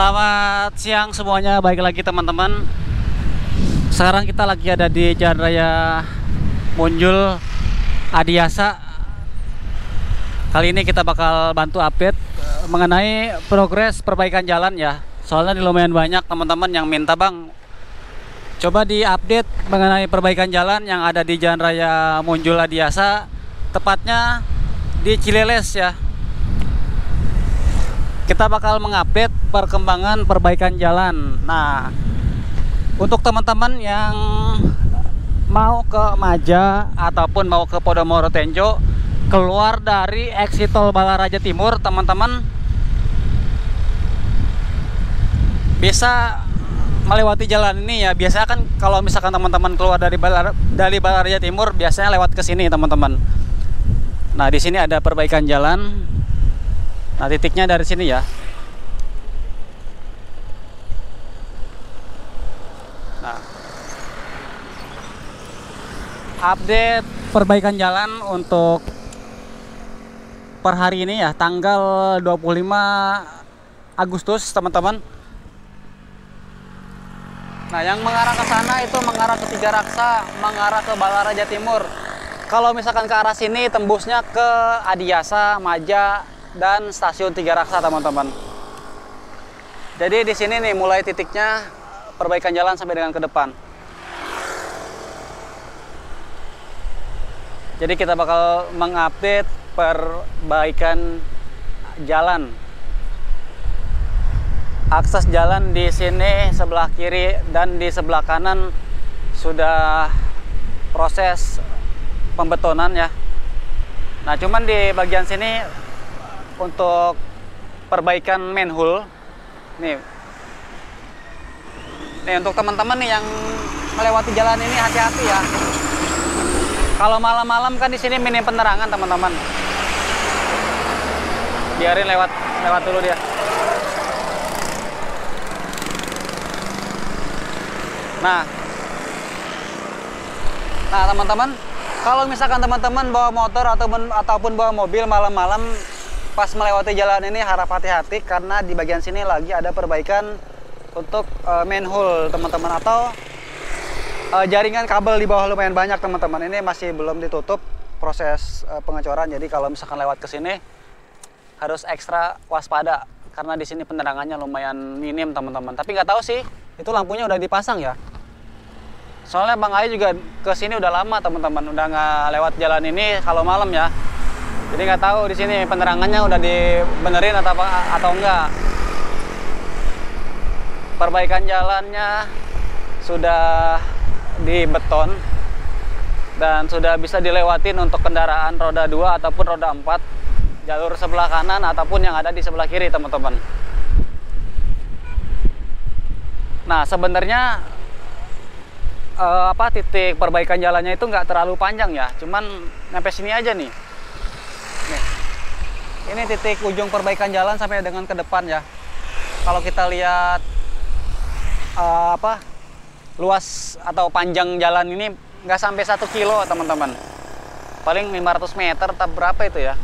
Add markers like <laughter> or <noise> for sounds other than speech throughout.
Selamat siang semuanya, baik lagi teman-teman. Sekarang kita lagi ada di Jalan Raya Munjul Adiasa. Kali ini kita bakal bantu update mengenai progres perbaikan jalan ya. Soalnya di lumayan banyak teman-teman yang minta bang, coba diupdate mengenai perbaikan jalan yang ada di Jalan Raya Munjul Adiasa, tepatnya di Cileles ya kita bakal mengupdate perkembangan perbaikan jalan. Nah, untuk teman-teman yang mau ke Maja ataupun mau ke Podomoro Tenjo keluar dari exit tol Balaraja Timur, teman-teman bisa melewati jalan ini ya. Biasanya kan kalau misalkan teman-teman keluar dari Balar dari Balaraja Timur biasanya lewat ke sini, teman-teman. Nah, di sini ada perbaikan jalan Nah titiknya dari sini ya. Nah, update perbaikan jalan untuk per hari ini ya tanggal 25 Agustus teman-teman. Nah yang mengarah ke sana itu mengarah ke Tiga Raksa, mengarah ke Balaraja Timur. Kalau misalkan ke arah sini tembusnya ke Adiasa, Maja, dan stasiun Tiga Raksa teman-teman. Jadi di sini nih mulai titiknya perbaikan jalan sampai dengan ke depan. Jadi kita bakal mengupdate perbaikan jalan. Akses jalan di sini sebelah kiri dan di sebelah kanan sudah proses pembetonan ya. Nah, cuman di bagian sini untuk perbaikan manhole. Nih. Nih untuk teman-teman nih yang melewati jalan ini hati-hati ya. Kalau malam-malam kan di sini minim penerangan teman-teman. Biarin lewat lewat dulu dia. Nah. Nah teman-teman kalau misalkan teman-teman bawa motor ataupun ataupun bawa mobil malam-malam pas melewati jalan ini harap hati-hati karena di bagian sini lagi ada perbaikan untuk uh, manhole teman-teman atau uh, jaringan kabel di bawah lumayan banyak teman-teman. Ini masih belum ditutup proses uh, pengecoran. Jadi kalau misalkan lewat ke sini harus ekstra waspada karena di sini penerangannya lumayan minim teman-teman. Tapi nggak tahu sih itu lampunya udah dipasang ya? Soalnya Bang Ai juga ke sini udah lama teman-teman. Udah nggak lewat jalan ini kalau malam ya jadi nggak tahu di sini penerangannya udah dibenerin atau apa atau enggak. Perbaikan jalannya sudah dibeton dan sudah bisa dilewatin untuk kendaraan roda 2 ataupun roda 4 jalur sebelah kanan ataupun yang ada di sebelah kiri teman-teman. Nah sebenarnya eh, apa titik perbaikan jalannya itu nggak terlalu panjang ya. Cuman sampai sini aja Nih. Ini titik ujung perbaikan jalan sampai dengan ke depan ya. Kalau kita lihat uh, apa luas atau panjang jalan ini nggak sampai satu kilo teman-teman. Paling 500 meter atau berapa itu ya.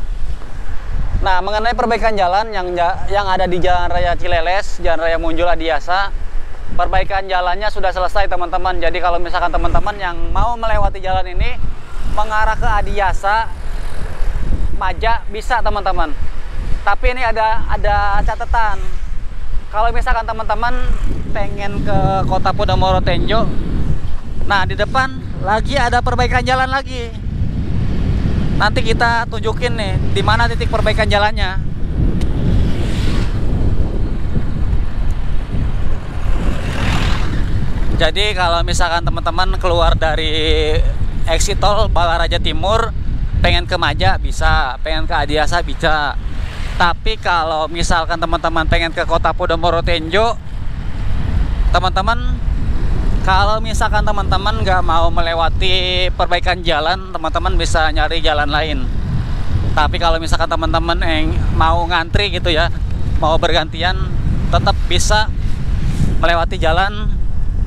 Nah mengenai perbaikan jalan yang yang ada di Jalan Raya Cileles, Jalan Raya Munjul Adiasa, perbaikan jalannya sudah selesai teman-teman. Jadi kalau misalkan teman-teman yang mau melewati jalan ini mengarah ke Adiasa Maja bisa teman-teman. Tapi ini ada ada catatan. Kalau misalkan teman-teman pengen ke Kota Podomoro Tenjo, nah di depan lagi ada perbaikan jalan lagi. Nanti kita tunjukin nih di mana titik perbaikan jalannya. Jadi kalau misalkan teman-teman keluar dari exit tol Balaraja Timur pengen ke Maja bisa, pengen ke Adiasa bisa. Tapi kalau misalkan teman-teman pengen ke kota Podomoro Tenjo, teman-teman kalau misalkan teman-teman nggak mau melewati perbaikan jalan, teman-teman bisa nyari jalan lain. Tapi kalau misalkan teman-teman yang mau ngantri gitu ya, mau bergantian, tetap bisa melewati jalan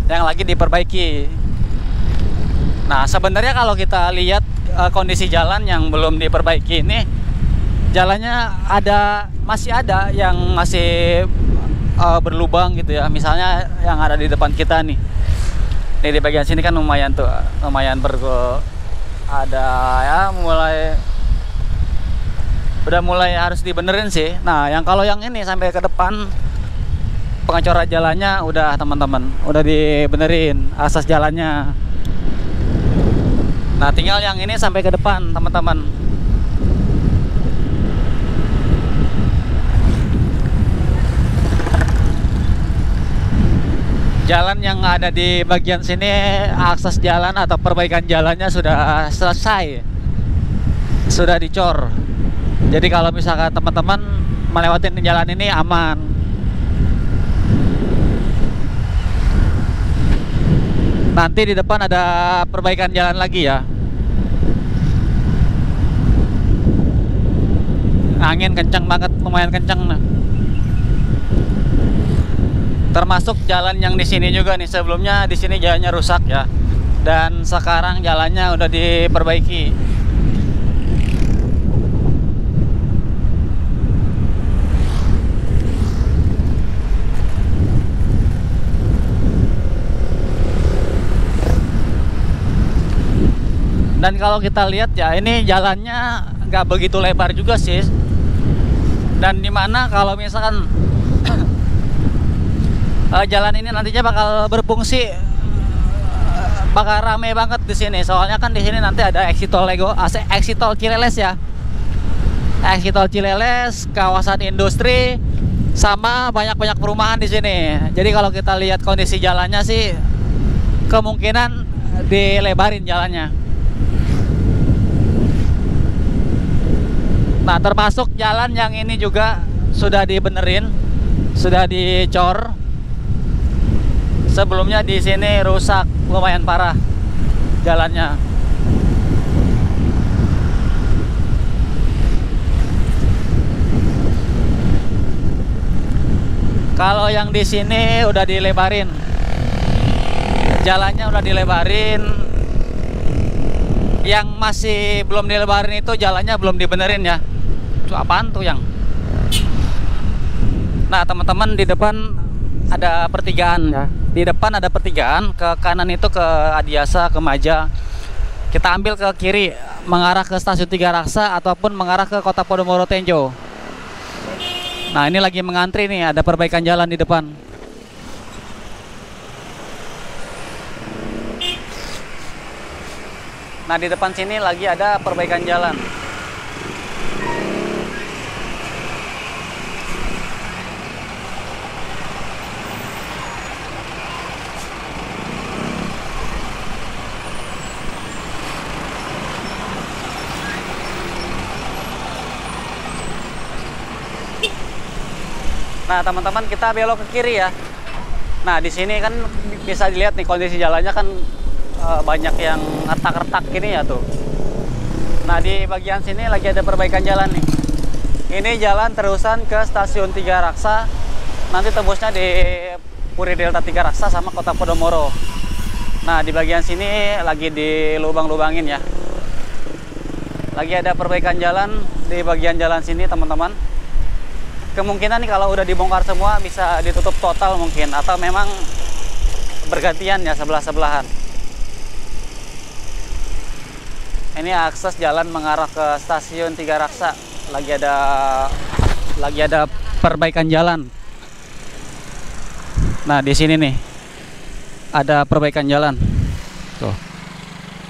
yang lagi diperbaiki. Nah, sebenarnya kalau kita lihat uh, kondisi jalan yang belum diperbaiki ini jalannya ada masih ada yang masih uh, berlubang gitu ya. Misalnya yang ada di depan kita nih. Nih di bagian sini kan lumayan tuh, lumayan ber ada ya mulai udah mulai harus dibenerin sih. Nah, yang kalau yang ini sampai ke depan pengecoran jalannya udah teman-teman, udah dibenerin asas jalannya. Nah, tinggal yang ini sampai ke depan, teman-teman. jalan yang ada di bagian sini akses jalan atau perbaikan jalannya sudah selesai. Sudah dicor. Jadi kalau misalkan teman-teman melewati jalan ini aman. Nanti di depan ada perbaikan jalan lagi ya angin kencang banget lumayan kencang nah. Termasuk jalan yang di sini juga nih sebelumnya di sini jalannya rusak ya. Dan sekarang jalannya udah diperbaiki. Dan kalau kita lihat ya ini jalannya nggak begitu lebar juga sih dan di mana kalau misalkan uh, <coughs> jalan ini nantinya bakal berfungsi bakal rame banget di sini. Soalnya kan di sini nanti ada exit tol Lego, exit tol Cileles ya. Exit tol Cileles, kawasan industri sama banyak-banyak perumahan di sini. Jadi kalau kita lihat kondisi jalannya sih kemungkinan dilebarin jalannya. Nah, termasuk jalan yang ini juga sudah dibenerin, sudah dicor. Sebelumnya di sini rusak lumayan parah jalannya. Kalau yang di sini udah dilebarin. Jalannya udah dilebarin. Yang masih belum dilebarin itu jalannya belum dibenerin ya itu apaan tuh yang? Nah teman-teman di depan ada pertigaan. Ya. Di depan ada pertigaan ke kanan itu ke Adiasa ke Maja. Kita ambil ke kiri mengarah ke stasiun Tiga Raksa ataupun mengarah ke kota Podomoro Tenjo. Nah ini lagi mengantri nih ada perbaikan jalan di depan. Nah di depan sini lagi ada perbaikan jalan Nah, teman-teman kita belok ke kiri ya. Nah, di sini kan bisa dilihat nih kondisi jalannya kan e, banyak yang retak-retak gini ya tuh. Nah, di bagian sini lagi ada perbaikan jalan nih. Ini jalan terusan ke stasiun Tiga Raksa. Nanti tembusnya di Puri Delta Tiga Raksa sama Kota Podomoro. Nah, di bagian sini lagi di lubang-lubangin ya. Lagi ada perbaikan jalan di bagian jalan sini, teman-teman kemungkinan nih kalau udah dibongkar semua bisa ditutup total mungkin. Atau memang bergantian ya sebelah-sebelahan. Ini akses jalan mengarah ke stasiun Tiga Raksa. Lagi ada lagi ada perbaikan jalan. Nah di sini nih ada perbaikan jalan. Tuh.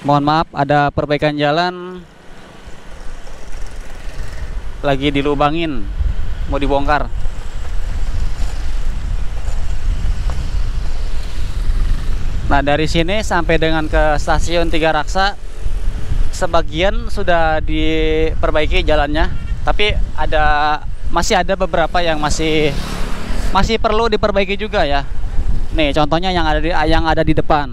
Mohon maaf ada perbaikan jalan. Lagi dilubangin mau dibongkar Nah dari sini sampai dengan ke stasiun Tiga Raksa sebagian sudah diperbaiki jalannya, tapi ada masih ada beberapa yang masih masih perlu diperbaiki juga ya. Nih contohnya yang ada di yang ada di depan.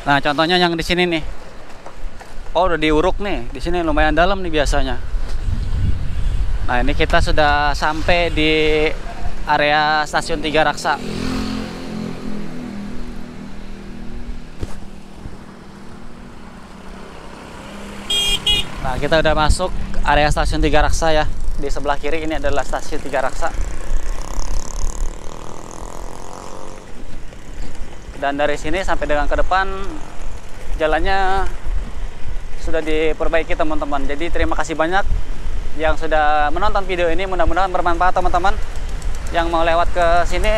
Nah, contohnya yang di sini nih. Oh, udah diuruk nih. Di sini lumayan dalam nih biasanya. Nah, ini kita sudah sampai di area stasiun Tiga Raksa. Nah, kita udah masuk area stasiun Tiga Raksa ya. Di sebelah kiri ini adalah stasiun Tiga Raksa. Dan dari sini sampai dengan ke depan jalannya sudah diperbaiki teman-teman. Jadi terima kasih banyak yang sudah menonton video ini. Mudah-mudahan bermanfaat teman-teman. Yang mau lewat ke sini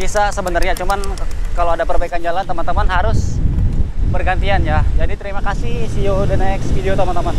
bisa sebenarnya cuman kalau ada perbaikan jalan teman-teman harus bergantian ya. Jadi terima kasih. See you the next video teman-teman.